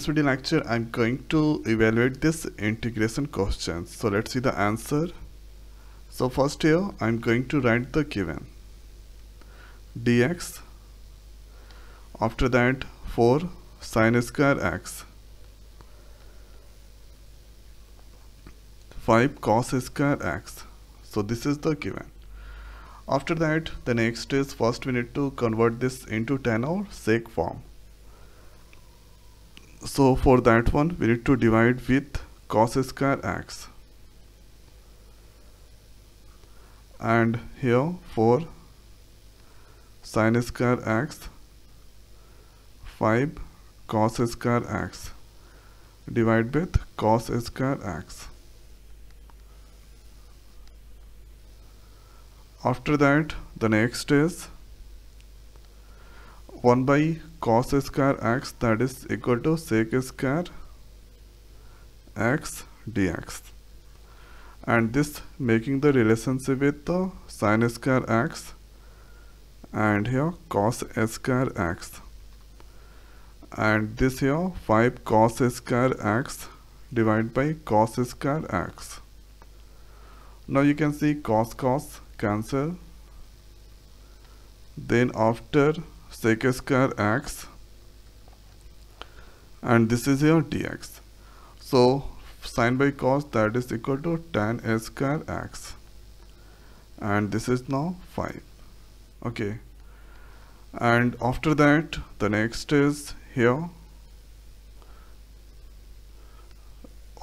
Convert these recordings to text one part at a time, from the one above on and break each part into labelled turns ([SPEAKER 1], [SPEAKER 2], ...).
[SPEAKER 1] this video lecture I'm going to evaluate this integration question so let's see the answer. So first here I'm going to write the given. dx. After that 4 sine square x. 5 cos square x. So this is the given. After that the next is first we need to convert this into tan or sec form so for that one we need to divide with cos square x. And here for sin square x 5 cos square x. Divide with cos square x. After that the next is 1 by cos square x that is equal to sec square x dx. And this making the relationship with the sin square x and here cos square x. And this here 5 cos square x divided by cos square x. Now you can see cos cos cancel. Then after sec square x and this is your dx so sine by cos that is equal to tan s square x and this is now 5 okay. And after that the next is here.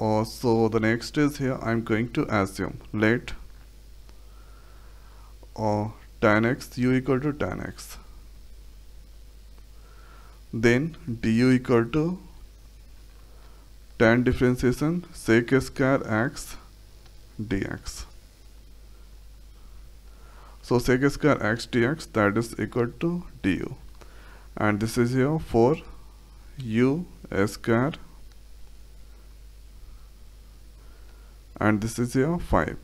[SPEAKER 1] Uh, so the next is here. I'm going to assume. Let uh, tan x u equal to tan x then du equal to tan differentiation sec square x dx. So sec square x dx that is equal to du and this is here for u square. And this is here 5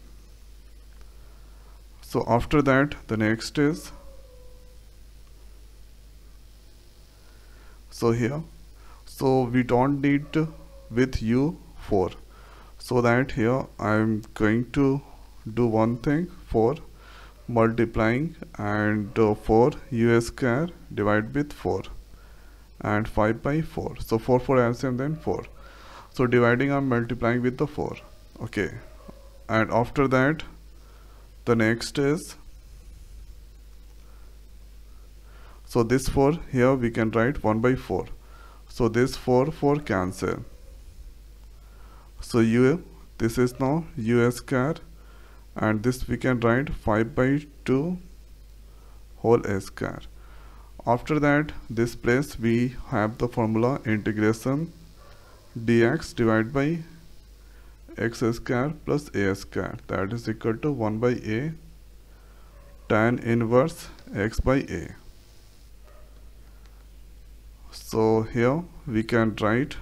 [SPEAKER 1] so after that the next is so here. So we don't need with u 4 so that here I'm going to do one thing. For multiplying and uh, 4 u square divided with 4 and 5 by 4 so 4 4 LCM then 4 so dividing I'm multiplying with the 4 okay. And after that the next is so this 4 here we can write 1 by 4 so this 4 4 cancel. So u this is now u square and this we can write 5 by 2 whole square. After that this place we have the formula integration dx divided by x square plus a square. That is equal to 1 by a tan inverse x by a so here we can write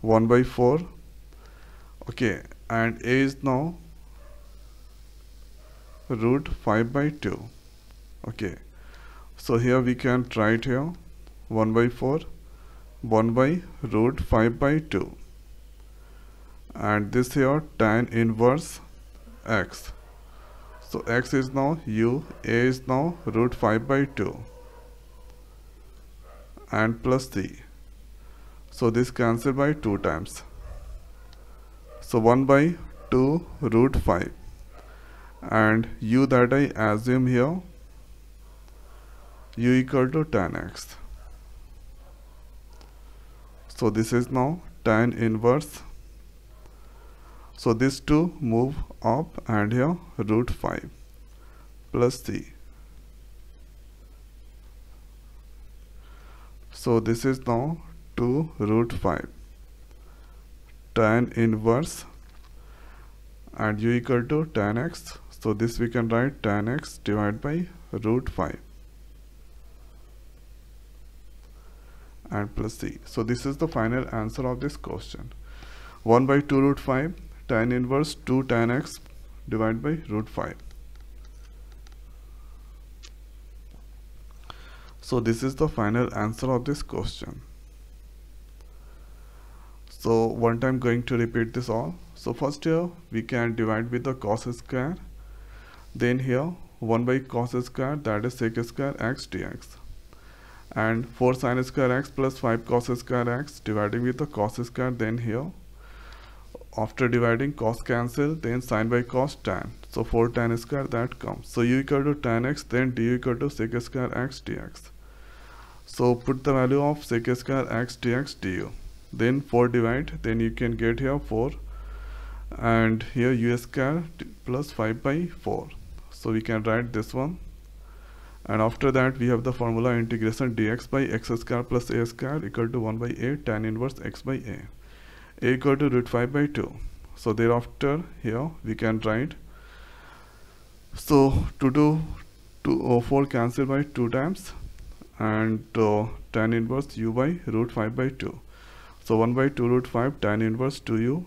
[SPEAKER 1] 1 by 4 okay and a is now root 5 by 2 okay so here we can write here 1 by 4 1 by root 5 by 2 and this here tan inverse x. So x is now u a is now root 5 by 2 and plus 3 so this cancel by 2 times. So 1 by 2 root 5 and u that I assume here u equal to tan x. So this is now tan inverse. So these two move up and here root 5 plus 3 so this is now 2 root 5 tan inverse and u equal to tan x. So this we can write tan x divided by root 5 and plus c. So this is the final answer of this question. 1 by 2 root 5 tan inverse 2 tan x divided by root 5 So this is the final answer of this question. so one time going to repeat this all. So first here we can divide with the cos square. Then here 1 by cos square that is sec square x dx. And 4 sine square x plus 5 cos square x dividing with the cos square then here. After dividing cos cancel then sine by cos tan. So 4 tan square that comes. So u equal to tan x then du equal to sec square x dx so put the value of sec square x dx du. Then 4 divide then you can get here 4 and here u square plus 5 by 4 so we can write this one. And after that we have the formula integration dx by x square plus a square equal to 1 by a tan inverse x by a. A equal to root 5 by 2 so thereafter here we can write. So to do two, uh, 4 cancel by 2 times and uh, tan inverse u by root 5 by 2 so 1 by 2 root 5 tan inverse 2u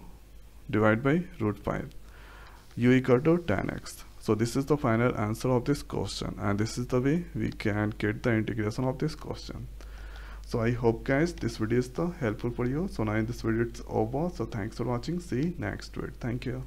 [SPEAKER 1] divided by root 5 u equal to tan x. So this is the final answer of this question. And this is the way we can get the integration of this question. So i hope guys this video is the helpful for you. So now in this video it's over. So thanks for watching. See you next video. Thank you